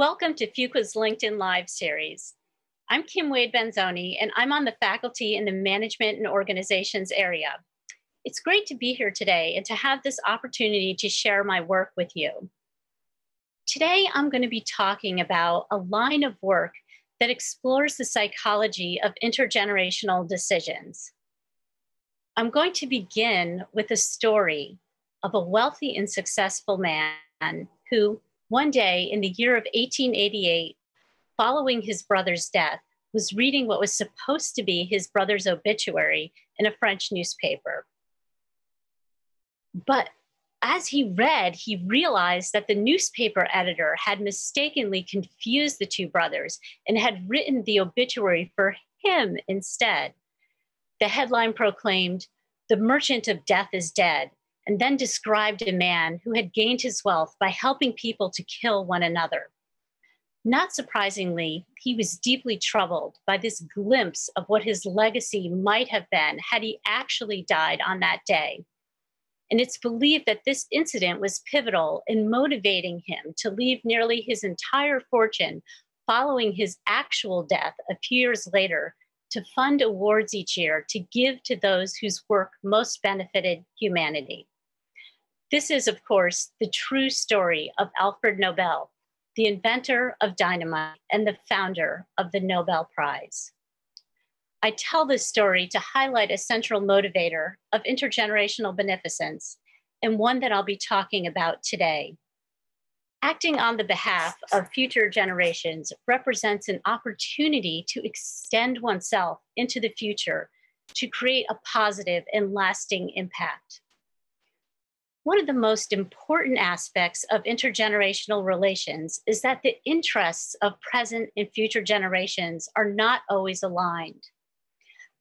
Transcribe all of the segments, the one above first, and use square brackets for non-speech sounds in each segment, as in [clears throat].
Welcome to Fuqua's LinkedIn Live series. I'm Kim Wade Benzoni, and I'm on the faculty in the management and organizations area. It's great to be here today and to have this opportunity to share my work with you. Today, I'm going to be talking about a line of work that explores the psychology of intergenerational decisions. I'm going to begin with a story of a wealthy and successful man who, one day in the year of 1888, following his brother's death, was reading what was supposed to be his brother's obituary in a French newspaper. But as he read, he realized that the newspaper editor had mistakenly confused the two brothers and had written the obituary for him instead. The headline proclaimed, The merchant of death is dead, and then described a man who had gained his wealth by helping people to kill one another. Not surprisingly, he was deeply troubled by this glimpse of what his legacy might have been had he actually died on that day. And it's believed that this incident was pivotal in motivating him to leave nearly his entire fortune following his actual death a few years later to fund awards each year to give to those whose work most benefited humanity. This is, of course, the true story of Alfred Nobel, the inventor of dynamite and the founder of the Nobel Prize. I tell this story to highlight a central motivator of intergenerational beneficence and one that I'll be talking about today. Acting on the behalf of future generations represents an opportunity to extend oneself into the future to create a positive and lasting impact. One of the most important aspects of intergenerational relations is that the interests of present and future generations are not always aligned.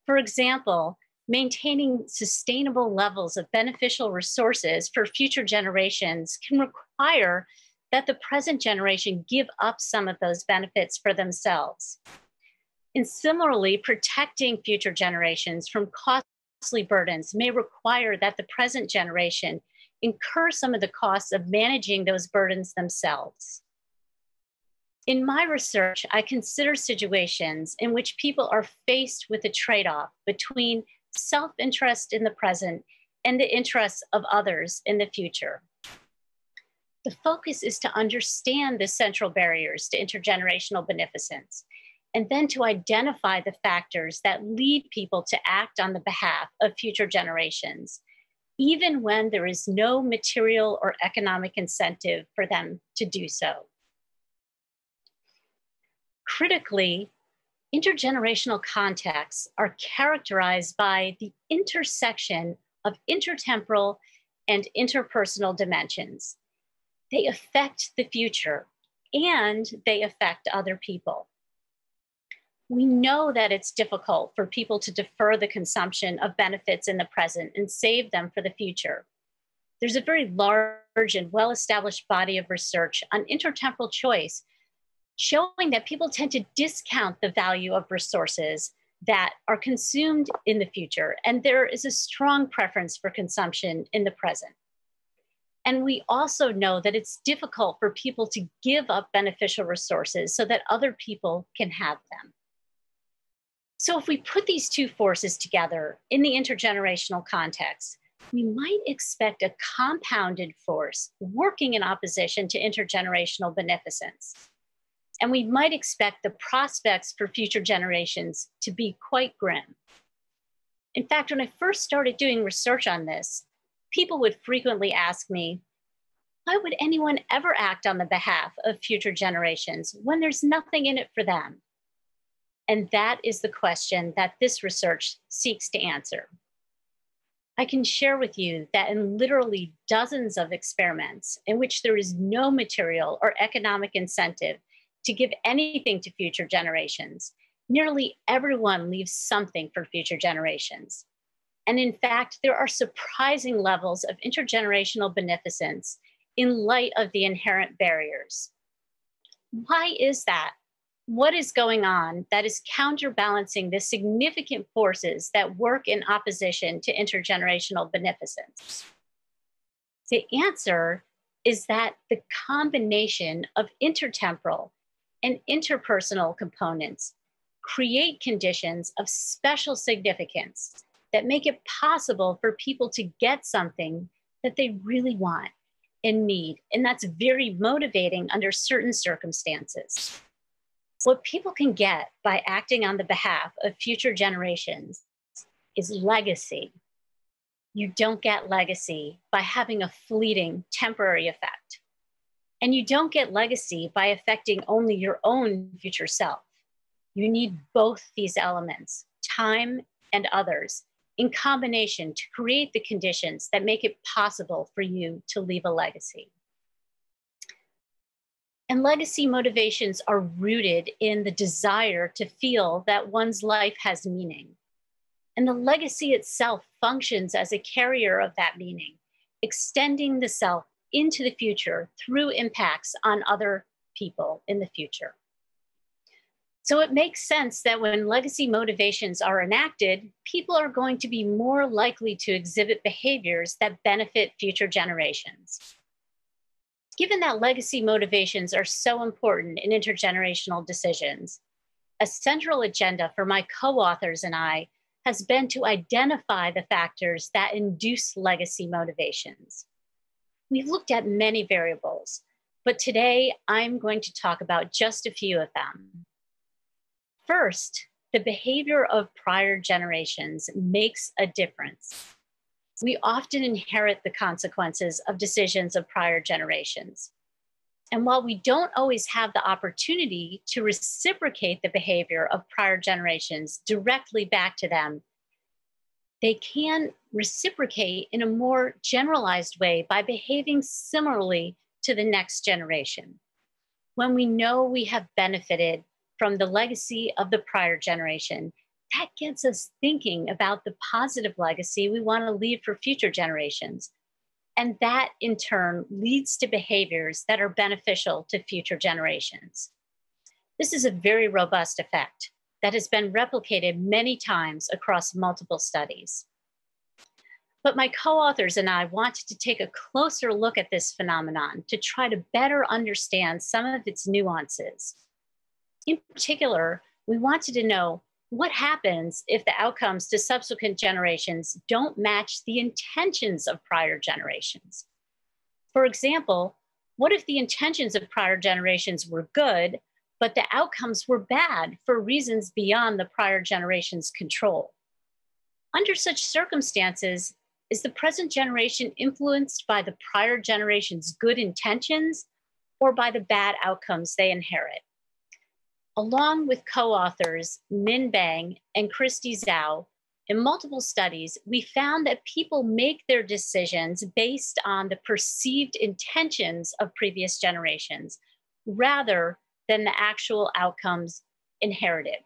For example, maintaining sustainable levels of beneficial resources for future generations can require that the present generation give up some of those benefits for themselves. And similarly, protecting future generations from costly burdens may require that the present generation incur some of the costs of managing those burdens themselves. In my research, I consider situations in which people are faced with a trade off between self interest in the present and the interests of others in the future. The focus is to understand the central barriers to intergenerational beneficence and then to identify the factors that lead people to act on the behalf of future generations even when there is no material or economic incentive for them to do so. Critically, intergenerational contexts are characterized by the intersection of intertemporal and interpersonal dimensions. They affect the future and they affect other people we know that it's difficult for people to defer the consumption of benefits in the present and save them for the future. There's a very large and well established body of research on intertemporal choice showing that people tend to discount the value of resources that are consumed in the future. And there is a strong preference for consumption in the present. And we also know that it's difficult for people to give up beneficial resources so that other people can have them. So if we put these two forces together in the intergenerational context, we might expect a compounded force working in opposition to intergenerational beneficence. And we might expect the prospects for future generations to be quite grim. In fact, when I first started doing research on this, people would frequently ask me, why would anyone ever act on the behalf of future generations when there's nothing in it for them? And that is the question that this research seeks to answer. I can share with you that in literally dozens of experiments in which there is no material or economic incentive to give anything to future generations, nearly everyone leaves something for future generations. And in fact, there are surprising levels of intergenerational beneficence in light of the inherent barriers. Why is that? What is going on that is counterbalancing the significant forces that work in opposition to intergenerational beneficence? The answer is that the combination of intertemporal and interpersonal components create conditions of special significance that make it possible for people to get something that they really want and need. And that's very motivating under certain circumstances. What people can get by acting on the behalf of future generations is legacy. You don't get legacy by having a fleeting temporary effect. And you don't get legacy by affecting only your own future self. You need both these elements, time and others, in combination to create the conditions that make it possible for you to leave a legacy. And legacy motivations are rooted in the desire to feel that one's life has meaning. And the legacy itself functions as a carrier of that meaning, extending the self into the future through impacts on other people in the future. So it makes sense that when legacy motivations are enacted, people are going to be more likely to exhibit behaviors that benefit future generations. Given that legacy motivations are so important in intergenerational decisions, a central agenda for my co authors and I has been to identify the factors that induce legacy motivations. We've looked at many variables, but today I'm going to talk about just a few of them. First, the behavior of prior generations makes a difference. We often inherit the consequences of decisions of prior generations. And while we don't always have the opportunity to reciprocate the behavior of prior generations directly back to them, they can reciprocate in a more generalized way by behaving similarly to the next generation. When we know we have benefited from the legacy of the prior generation. That gets us thinking about the positive legacy we want to leave for future generations. And that in turn leads to behaviors that are beneficial to future generations. This is a very robust effect that has been replicated many times across multiple studies. But my co authors and I wanted to take a closer look at this phenomenon to try to better understand some of its nuances in particular, we wanted to know what happens if the outcomes to subsequent generations don't match the intentions of prior generations. For example, what if the intentions of prior generations were good, but the outcomes were bad for reasons beyond the prior generation's control? Under such circumstances, is the present generation influenced by the prior generation's good intentions or by the bad outcomes they inherit? Along with co-authors Min Bang and Christy Zhou, in multiple studies, we found that people make their decisions based on the perceived intentions of previous generations rather than the actual outcomes inherited.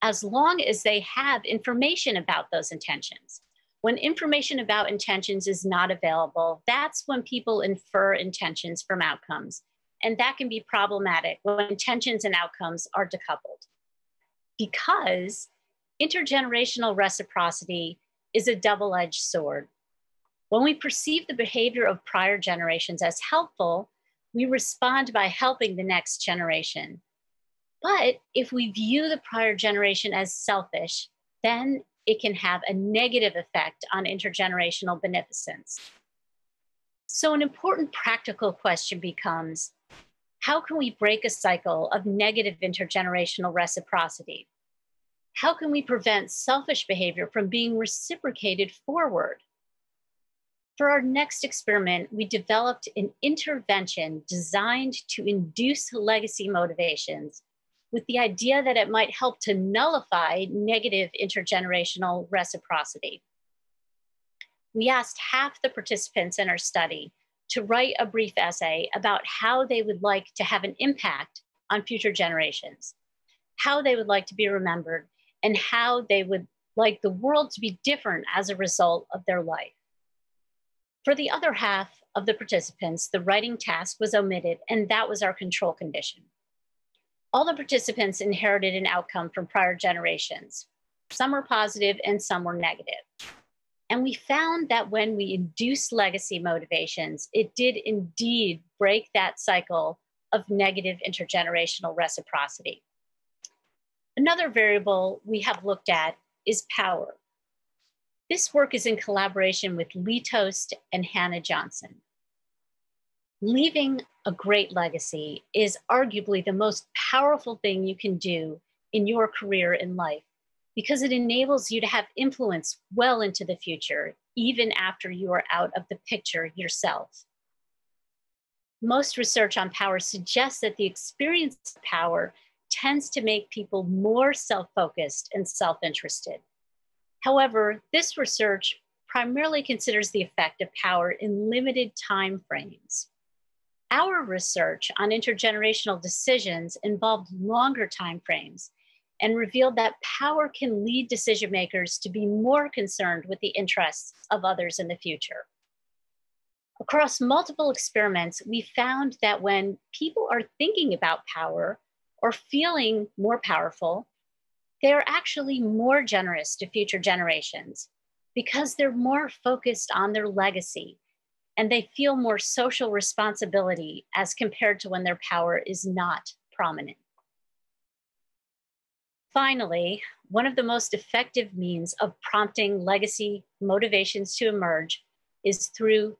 As long as they have information about those intentions. When information about intentions is not available, that's when people infer intentions from outcomes and that can be problematic when intentions and outcomes are decoupled. Because intergenerational reciprocity is a double edged sword. When we perceive the behavior of prior generations as helpful, we respond by helping the next generation. But if we view the prior generation as selfish, then it can have a negative effect on intergenerational beneficence. So, an important practical question becomes how can we break a cycle of negative intergenerational reciprocity? How can we prevent selfish behavior from being reciprocated forward? For our next experiment, we developed an intervention designed to induce legacy motivations with the idea that it might help to nullify negative intergenerational reciprocity. We asked half the participants in our study to write a brief essay about how they would like to have an impact on future generations, how they would like to be remembered, and how they would like the world to be different as a result of their life. For the other half of the participants, the writing task was omitted, and that was our control condition. All the participants inherited an outcome from prior generations. Some were positive and some were negative. And we found that when we induced legacy motivations, it did indeed break that cycle of negative intergenerational reciprocity. Another variable we have looked at is power. This work is in collaboration with Leigh Tost and Hannah Johnson. Leaving a great legacy is arguably the most powerful thing you can do in your career in life because it enables you to have influence well into the future, even after you are out of the picture yourself. Most research on power suggests that the experience of power tends to make people more self focused and self interested. However, this research primarily considers the effect of power in limited time frames. Our research on intergenerational decisions involved longer time frames and revealed that power can lead decision makers to be more concerned with the interests of others in the future. Across multiple experiments, we found that when people are thinking about power or feeling more powerful, they are actually more generous to future generations because they're more focused on their legacy and they feel more social responsibility as compared to when their power is not prominent. Finally, one of the most effective means of prompting legacy motivations to emerge is through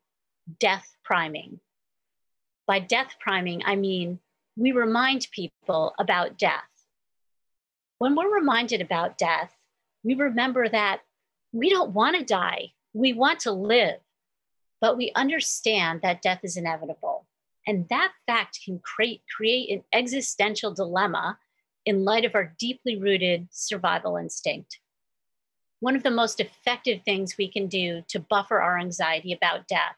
death priming. By death priming, I mean we remind people about death. When we're reminded about death, we remember that we don't want to die, we want to live, but we understand that death is inevitable. And that fact can create, create an existential dilemma in light of our deeply rooted survival instinct. One of the most effective things we can do to buffer our anxiety about death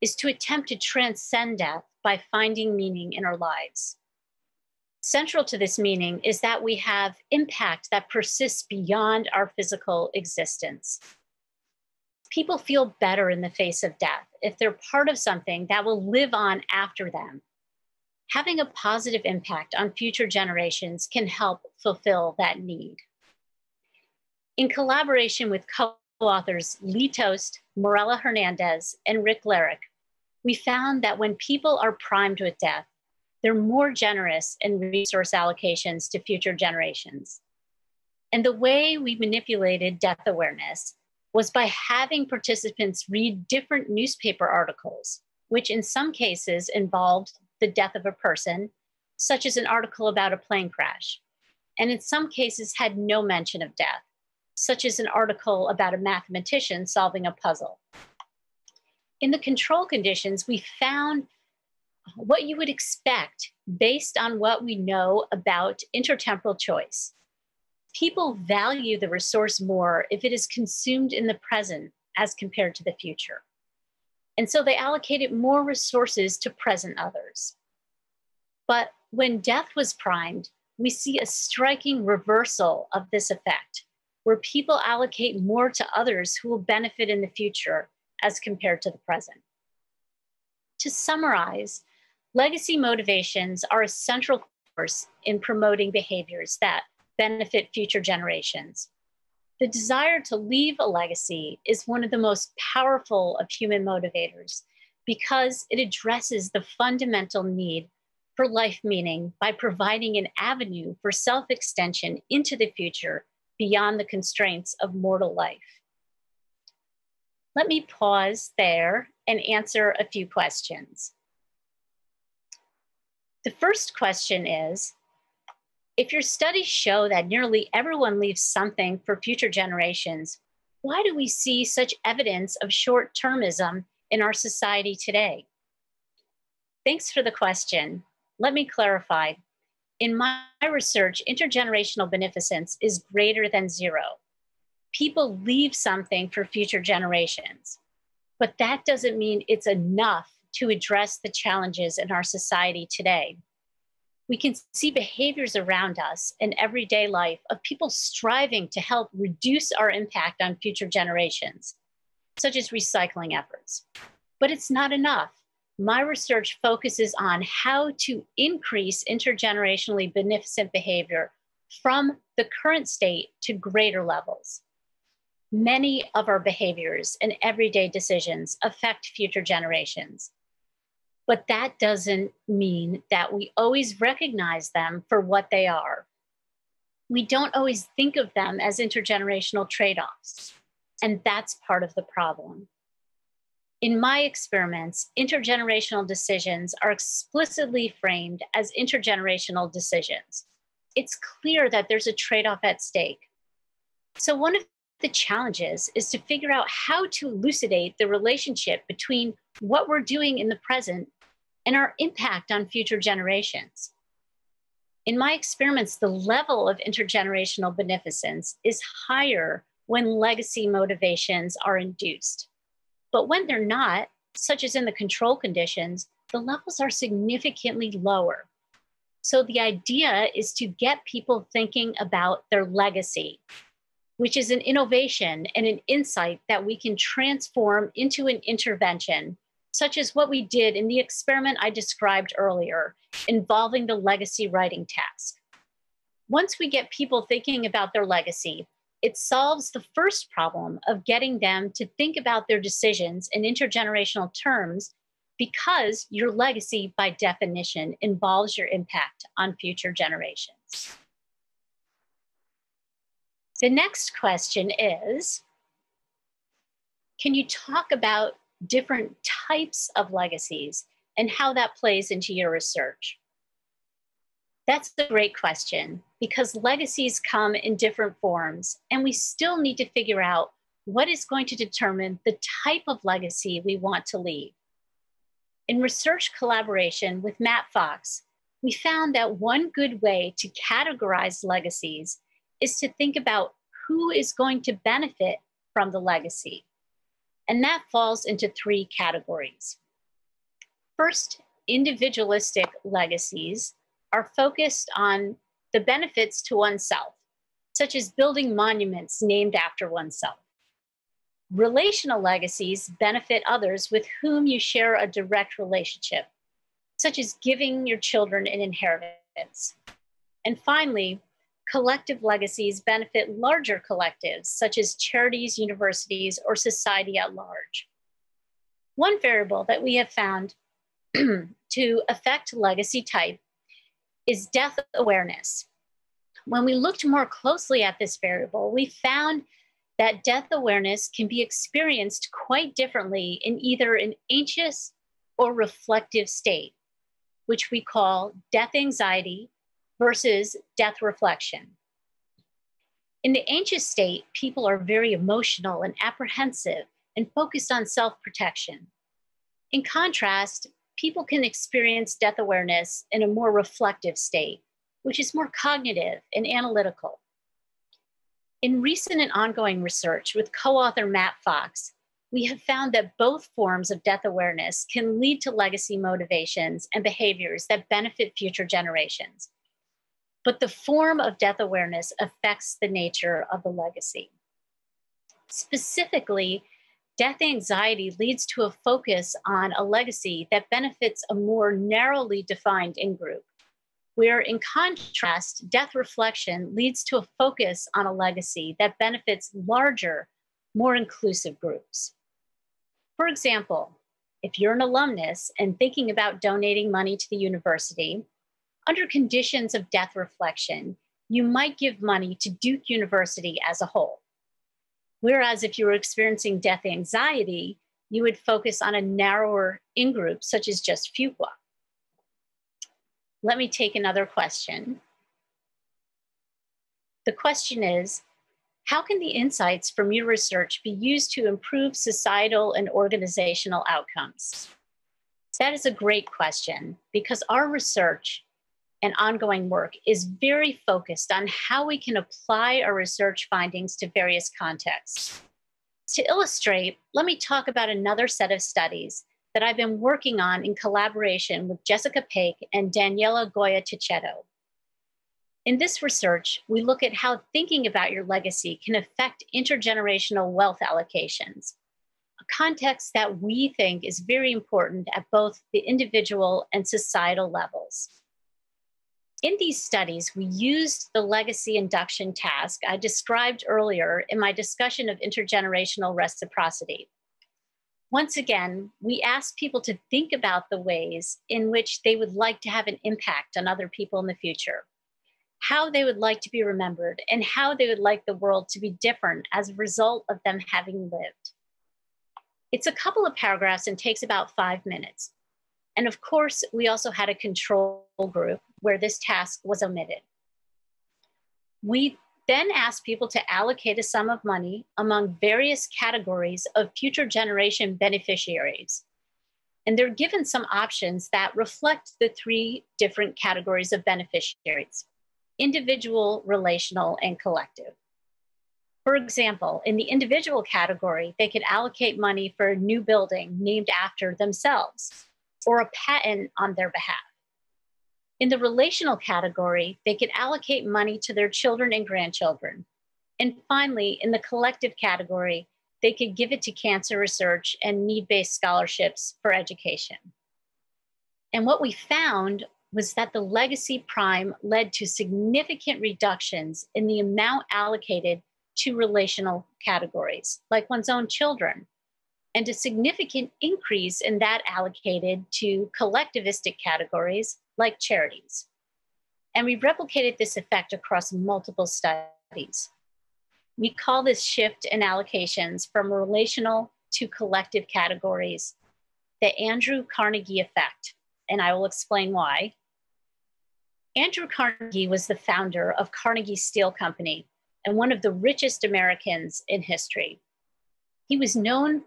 is to attempt to transcend death by finding meaning in our lives. Central to this meaning is that we have impact that persists beyond our physical existence. People feel better in the face of death if they're part of something that will live on after them having a positive impact on future generations can help fulfill that need. In collaboration with co-authors Leigh Tost, Morela Hernandez, and Rick Larrick, we found that when people are primed with death, they're more generous in resource allocations to future generations. And the way we manipulated death awareness was by having participants read different newspaper articles, which in some cases involved the death of a person, such as an article about a plane crash, and in some cases had no mention of death, such as an article about a mathematician solving a puzzle. In the control conditions, we found what you would expect based on what we know about intertemporal choice. People value the resource more if it is consumed in the present as compared to the future. And so they allocated more resources to present others. But when death was primed, we see a striking reversal of this effect, where people allocate more to others who will benefit in the future as compared to the present. To summarize, legacy motivations are a central force in promoting behaviors that benefit future generations. The desire to leave a legacy is one of the most powerful of human motivators because it addresses the fundamental need for life meaning by providing an avenue for self extension into the future beyond the constraints of mortal life. Let me pause there and answer a few questions. The first question is if your studies show that nearly everyone leaves something for future generations, why do we see such evidence of short termism in our society today? Thanks for the question. Let me clarify. In my research, intergenerational beneficence is greater than zero. People leave something for future generations, but that doesn't mean it's enough to address the challenges in our society today we can see behaviors around us in everyday life of people striving to help reduce our impact on future generations, such as recycling efforts. But it's not enough. My research focuses on how to increase intergenerationally beneficent behavior from the current state to greater levels. many of our behaviors and everyday decisions affect future generations. But that doesn't mean that we always recognize them for what they are. We don't always think of them as intergenerational trade offs, and that's part of the problem. In my experiments, intergenerational decisions are explicitly framed as intergenerational decisions. It's clear that there's a trade off at stake. So, one of the challenges is to figure out how to elucidate the relationship between what we're doing in the present and our impact on future generations. In my experiments, the level of intergenerational beneficence is higher when legacy motivations are induced. But when they're not, such as in the control conditions, the levels are significantly lower. So the idea is to get people thinking about their legacy, which is an innovation and an insight that we can transform into an intervention, such as what we did in the experiment I described earlier involving the legacy writing task. Once we get people thinking about their legacy, it solves the first problem of getting them to think about their decisions in intergenerational terms because your legacy, by definition, involves your impact on future generations. The next question is Can you talk about different types of legacies and how that plays into your research? That's a great question because legacies come in different forms, and we still need to figure out what is going to determine the type of legacy we want to leave. In research collaboration with Matt Fox, we found that one good way to categorize legacies is to think about who is going to benefit from the legacy. And that falls into three categories. First, individualistic legacies are focused on the benefits to oneself, such as building monuments named after oneself. Relational legacies benefit others with whom you share a direct relationship, such as giving your children an inheritance. And finally, collective legacies benefit larger collectives, such as charities, universities, or society at large. One variable that we have found [clears throat] to affect legacy type is death awareness. When we looked more closely at this variable, we found that death awareness can be experienced quite differently in either an anxious or reflective state, which we call death anxiety versus death reflection. In the anxious state, people are very emotional and apprehensive and focused on self protection. In contrast, people can experience death awareness in a more reflective state, which is more cognitive and analytical. In recent and ongoing research with co author Matt Fox, we have found that both forms of death awareness can lead to legacy motivations and behaviors that benefit future generations. But the form of death awareness affects the nature of the legacy. Specifically, Death anxiety leads to a focus on a legacy that benefits a more narrowly defined in group, where in contrast, death reflection leads to a focus on a legacy that benefits larger, more inclusive groups. For example, if you're an alumnus and thinking about donating money to the university, under conditions of death reflection, you might give money to Duke University as a whole. Whereas if you were experiencing death anxiety, you would focus on a narrower in group, such as just Fuqua. Let me take another question. The question is How can the insights from your research be used to improve societal and organizational outcomes? That is a great question because our research and ongoing work is very focused on how we can apply our research findings to various contexts. To illustrate, let me talk about another set of studies that I've been working on in collaboration with Jessica Paik and Daniela Goya Tocchetto. In this research, we look at how thinking about your legacy can affect intergenerational wealth allocations, a context that we think is very important at both the individual and societal levels. In these studies, we used the legacy induction task I described earlier in my discussion of intergenerational reciprocity. Once again, we asked people to think about the ways in which they would like to have an impact on other people in the future, how they would like to be remembered, and how they would like the world to be different as a result of them having lived. It's a couple of paragraphs and takes about five minutes. And of course, we also had a control group where this task was omitted. We then asked people to allocate a sum of money among various categories of future generation beneficiaries. And they're given some options that reflect the three different categories of beneficiaries individual, relational, and collective. For example, in the individual category, they could allocate money for a new building named after themselves or a patent on their behalf. In the relational category, they could allocate money to their children and grandchildren. And finally, in the collective category, they could give it to cancer research and need based scholarships for education. And what we found was that the legacy prime led to significant reductions in the amount allocated to relational categories, like one's own children, and a significant increase in that allocated to collectivistic categories like charities. And we replicated this effect across multiple studies. We call this shift in allocations from relational to collective categories the Andrew Carnegie effect, and I will explain why. Andrew Carnegie was the founder of Carnegie Steel Company and one of the richest Americans in history. He was known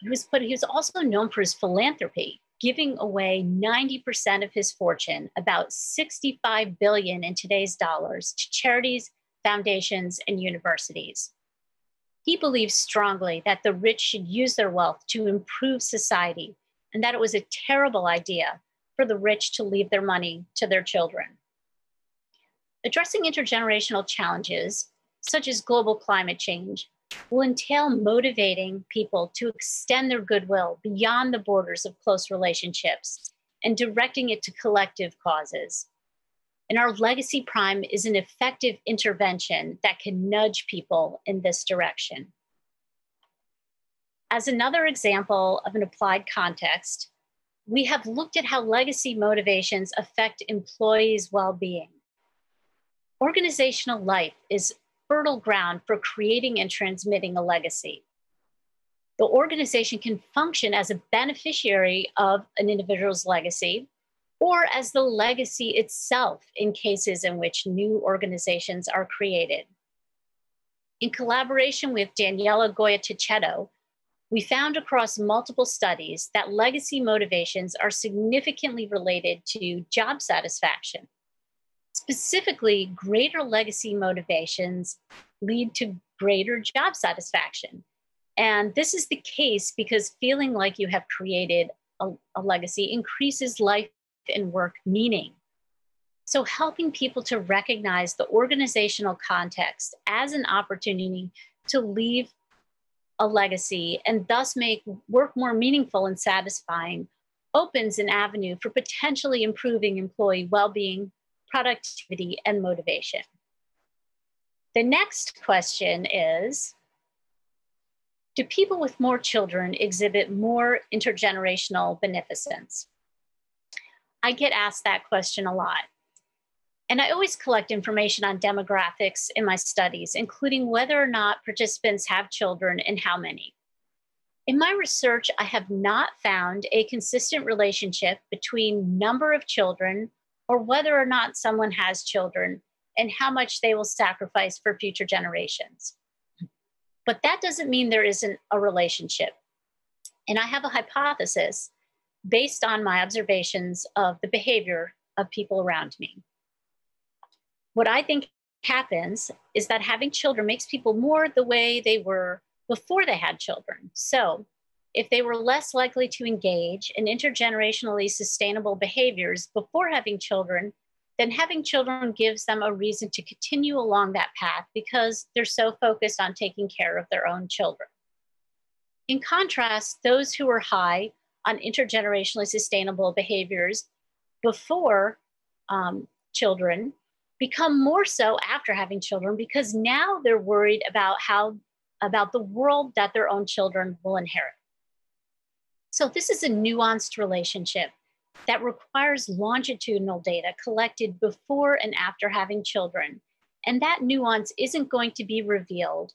he was, but he was also known for his philanthropy, giving away 90% of his fortune, about 65 billion in today's dollars, to charities, foundations, and universities. He believed strongly that the rich should use their wealth to improve society and that it was a terrible idea for the rich to leave their money to their children. Addressing intergenerational challenges, such as global climate change, will entail motivating people to extend their goodwill beyond the borders of close relationships and directing it to collective causes. And our Legacy Prime is an effective intervention that can nudge people in this direction. As another example of an applied context, we have looked at how legacy motivations affect employees' well being. Organizational life is fertile ground for creating and transmitting a legacy. The organization can function as a beneficiary of an individual's legacy or as the legacy itself in cases in which new organizations are created. In collaboration with Daniela Goya Tocchetto, we found across multiple studies that legacy motivations are significantly related to job satisfaction, Specifically, greater legacy motivations lead to greater job satisfaction. And this is the case because feeling like you have created a, a legacy increases life and work meaning. So, helping people to recognize the organizational context as an opportunity to leave a legacy and thus make work more meaningful and satisfying opens an avenue for potentially improving employee well being, productivity, and motivation. The next question is Do people with more children exhibit more intergenerational beneficence? I get asked that question a lot. And I always collect information on demographics in my studies, including whether or not participants have children and how many. In my research, I have not found a consistent relationship between number of children or whether or not someone has children and how much they will sacrifice for future generations. But that doesn't mean there isn't a relationship. And I have a hypothesis based on my observations of the behavior of people around me. What I think happens is that having children makes people more the way they were before they had children. So if they were less likely to engage in intergenerationally sustainable behaviors before having children, then having children gives them a reason to continue along that path because they're so focused on taking care of their own children. In contrast, those who were high on intergenerationally sustainable behaviors before um, children become more so after having children because now they're worried about how about the world that their own children will inherit. So this is a nuanced relationship that requires longitudinal data collected before and after having children. And that nuance isn't going to be revealed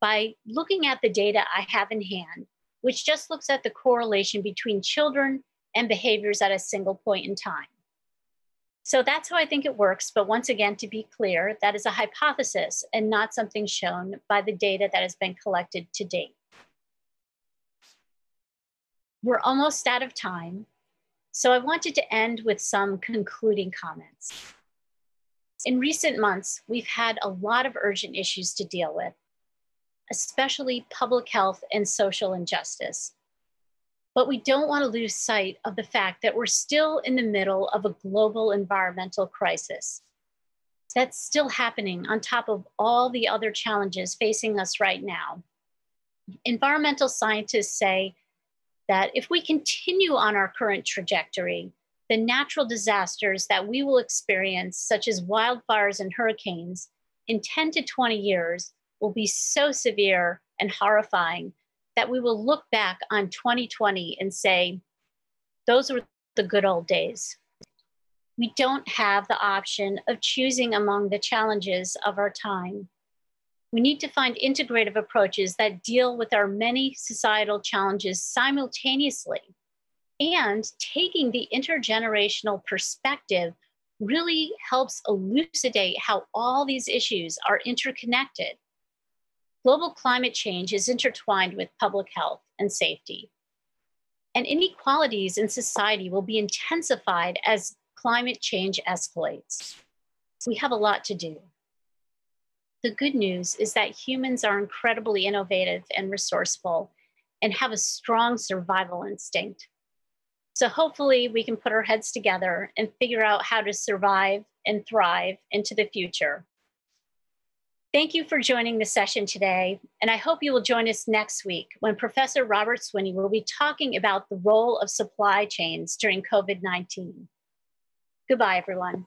by looking at the data I have in hand, which just looks at the correlation between children and behaviors at a single point in time. So that's how I think it works. But once again, to be clear, that is a hypothesis and not something shown by the data that has been collected to date. We're almost out of time. So I wanted to end with some concluding comments. In recent months, we've had a lot of urgent issues to deal with, especially public health and social injustice. But we don't want to lose sight of the fact that we're still in the middle of a global environmental crisis. That's still happening on top of all the other challenges facing us right now. Environmental scientists say that if we continue on our current trajectory, the natural disasters that we will experience, such as wildfires and hurricanes, in 10 to 20 years will be so severe and horrifying that we will look back on 2020 and say, those were the good old days. We don't have the option of choosing among the challenges of our time. We need to find integrative approaches that deal with our many societal challenges simultaneously. And taking the intergenerational perspective really helps elucidate how all these issues are interconnected global climate change is intertwined with public health and safety. And inequalities in society will be intensified as climate change escalates. We have a lot to do. The good news is that humans are incredibly innovative and resourceful and have a strong survival instinct. So hopefully we can put our heads together and figure out how to survive and thrive into the future. Thank you for joining the session today, and I hope you will join us next week when Professor Robert Swinney will be talking about the role of supply chains during COVID-19. Goodbye, everyone.